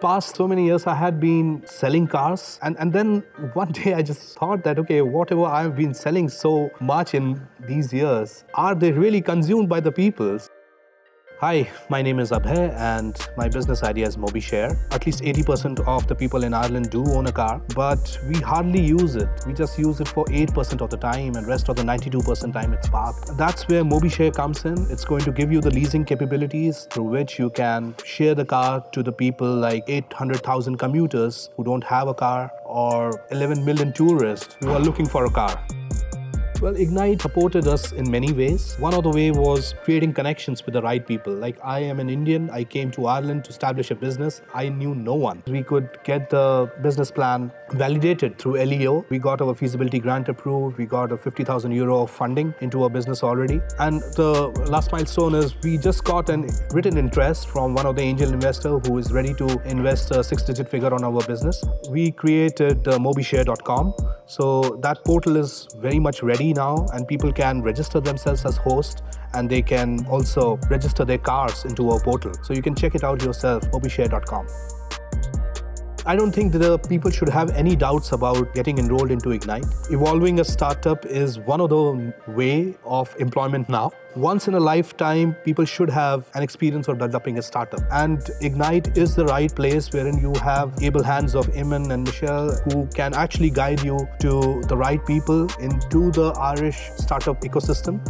Past so many years, I had been selling cars. And, and then one day I just thought that, okay, whatever I've been selling so much in these years, are they really consumed by the people? Hi, my name is Abhay and my business idea is MobyShare. At least 80% of the people in Ireland do own a car, but we hardly use it. We just use it for 8% of the time and rest of the 92% time it's parked. That's where MobyShare comes in. It's going to give you the leasing capabilities through which you can share the car to the people like 800,000 commuters who don't have a car or 11 million tourists who are looking for a car. Well, Ignite supported us in many ways. One of the way was creating connections with the right people. Like I am an Indian, I came to Ireland to establish a business. I knew no one. We could get the business plan validated through LEO. We got our feasibility grant approved. We got a 50,000 euro of funding into our business already. And the last milestone is we just got an written interest from one of the angel investor who is ready to invest a six-digit figure on our business. We created uh, mobishare.com. So that portal is very much ready now and people can register themselves as host and they can also register their cars into our portal. So you can check it out yourself, mobishare.com. I don't think the people should have any doubts about getting enrolled into Ignite. Evolving a startup is one of the way of employment now. Once in a lifetime, people should have an experience of developing a startup. And Ignite is the right place wherein you have able hands of Eamon and Michelle who can actually guide you to the right people into the Irish startup ecosystem.